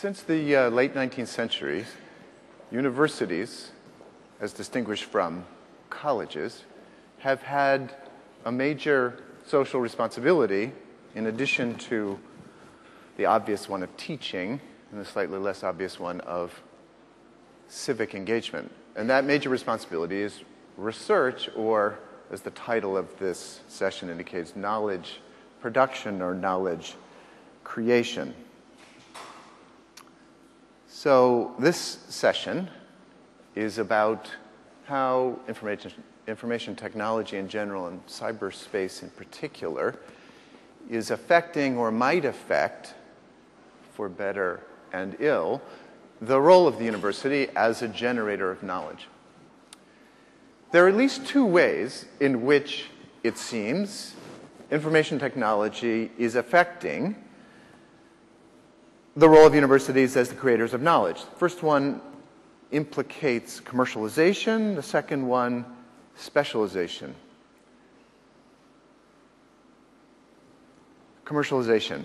Since the uh, late 19th century, universities, as distinguished from colleges, have had a major social responsibility in addition to the obvious one of teaching and the slightly less obvious one of civic engagement. And that major responsibility is research, or as the title of this session indicates, knowledge production or knowledge creation. So, this session is about how information, information technology in general and cyberspace in particular is affecting or might affect, for better and ill, the role of the university as a generator of knowledge. There are at least two ways in which it seems information technology is affecting the role of universities as the creators of knowledge. The first one implicates commercialization, the second one, specialization. Commercialization.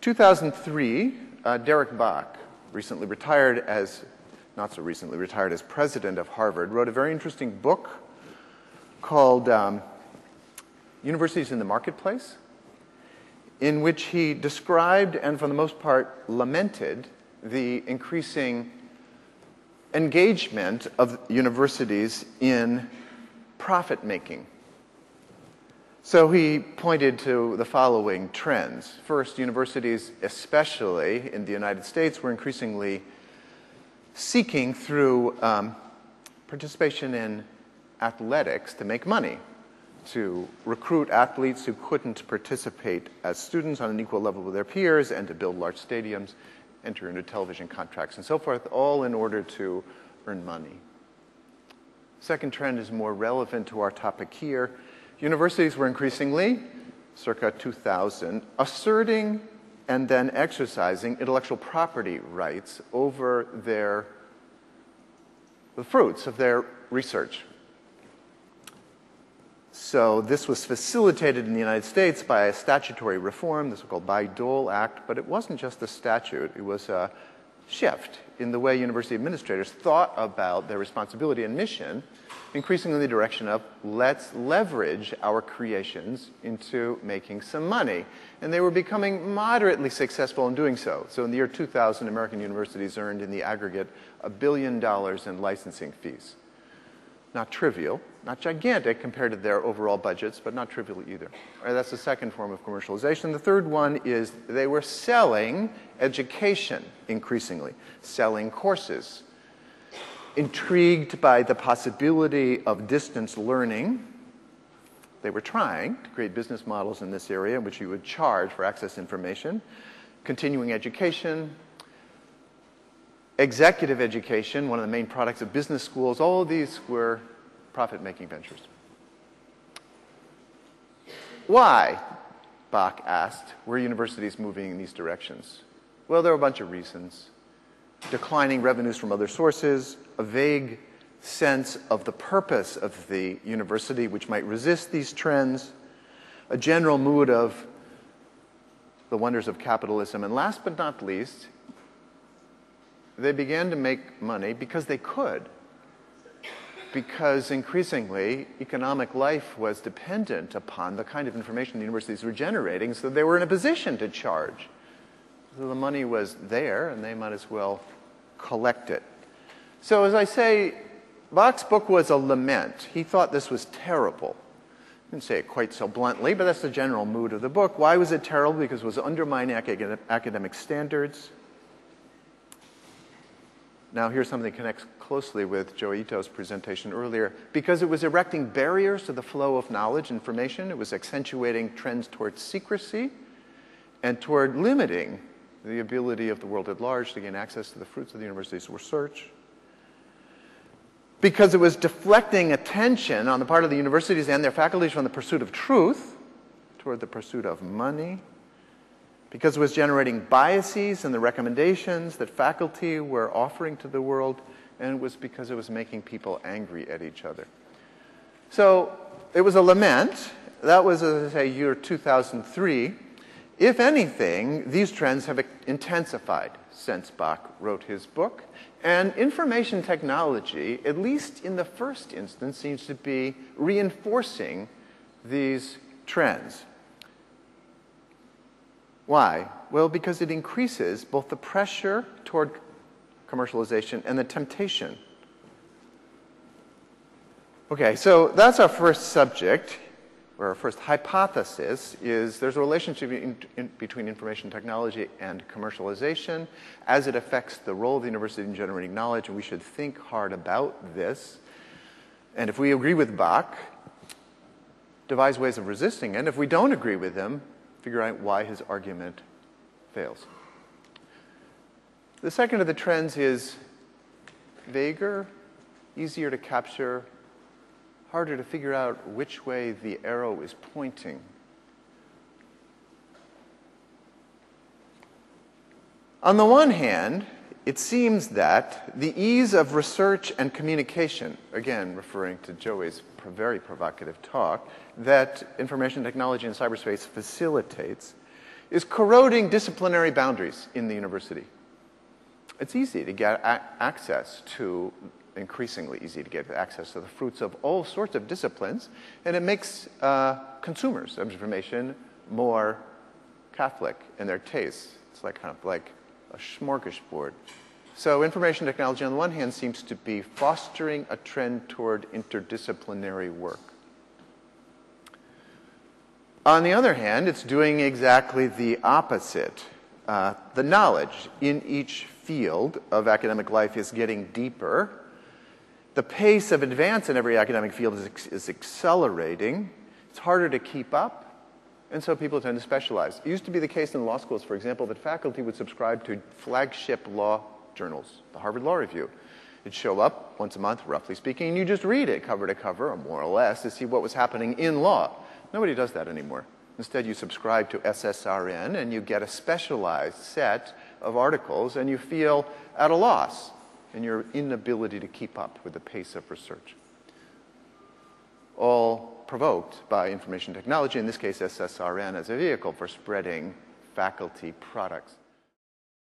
2003, uh, Derek Bok, recently retired as, not so recently, retired as president of Harvard, wrote a very interesting book called um, Universities in the Marketplace, in which he described and, for the most part, lamented the increasing engagement of universities in profit making. So he pointed to the following trends. First, universities, especially in the United States, were increasingly seeking through um, participation in athletics to make money, to recruit athletes who couldn't participate as students on an equal level with their peers, and to build large stadiums, enter into television contracts, and so forth, all in order to earn money. Second trend is more relevant to our topic here. Universities were increasingly, circa 2000, asserting and then exercising intellectual property rights over their the fruits of their research. So this was facilitated in the United States by a statutory reform, this was called Bayh-Dole Act, but it wasn't just a statute, it was a shift in the way university administrators thought about their responsibility and mission, increasingly in the direction of let's leverage our creations into making some money. And they were becoming moderately successful in doing so. So in the year 2000, American universities earned in the aggregate a billion dollars in licensing fees. Not trivial, not gigantic compared to their overall budgets, but not trivial either. Right, that's the second form of commercialization. The third one is they were selling education increasingly, selling courses. Intrigued by the possibility of distance learning, they were trying to create business models in this area in which you would charge for access information, continuing education, executive education, one of the main products of business schools, all of these were profit making ventures. Why, Bok asked, were universities moving in these directions? Well, there are a bunch of reasons. Declining revenues from other sources, a vague sense of the purpose of the university, which might resist these trends, a general mood of the wonders of capitalism, and last but not least, they began to make money because they could. Because increasingly, economic life was dependent upon the kind of information the universities were generating, so they were in a position to charge. So the money was there, and they might as well collect it. So, as I say, Bok's book was a lament. He thought this was terrible. I didn't say it quite so bluntly, but that's the general mood of the book. Why was it terrible? Because it was undermining academic standards. Now, here's something that connects closely with Joi Ito's presentation earlier. Because it was erecting barriers to the flow of knowledge, information, it was accentuating trends towards secrecy and toward limiting the ability of the world at large to gain access to the fruits of the university's research. Because it was deflecting attention on the part of the universities and their faculties from the pursuit of truth toward the pursuit of money because it was generating biases in the recommendations that faculty were offering to the world, and it was because it was making people angry at each other. So it was a lament. That was, as I say, year 2003. If anything, these trends have intensified since Bok wrote his book. And information technology, at least in the first instance, seems to be reinforcing these trends. Why? Well, because it increases both the pressure toward commercialization and the temptation. Okay, so that's our first subject, or our first hypothesis, is there's a relationship in, in, between information technology and commercialization as it affects the role of the university in generating knowledge, and we should think hard about this. And if we agree with Bok, devise ways of resisting it. And if we don't agree with him, figure out why his argument fails. The second of the trends is vaguer, easier to capture, harder to figure out which way the arrow is pointing. On the one hand, it seems that the ease of research and communication, again referring to Joi's very provocative talk, that information technology and cyberspace facilitates, is corroding disciplinary boundaries in the university. It's easy to get access to, increasingly easy to get access to the fruits of all sorts of disciplines, and it makes uh, consumers of information more Catholic in their tastes. It's like kind of like a smorgasbord. So, information technology, on the one hand, seems to be fostering a trend toward interdisciplinary work. On the other hand, it's doing exactly the opposite. Uh, the knowledge in each field of academic life is getting deeper. The pace of advance in every academic field is, is accelerating. It's harder to keep up, and so people tend to specialize. It used to be the case in law schools, for example, that faculty would subscribe to flagship law journals, the Harvard Law Review. It'd show up once a month, roughly speaking, and you just read it cover to cover, or more or less, to see what was happening in law. Nobody does that anymore. Instead, you subscribe to SSRN and you get a specialized set of articles and you feel at a loss in your inability to keep up with the pace of research. All provoked by information technology, in this case, SSRN as a vehicle for spreading faculty products.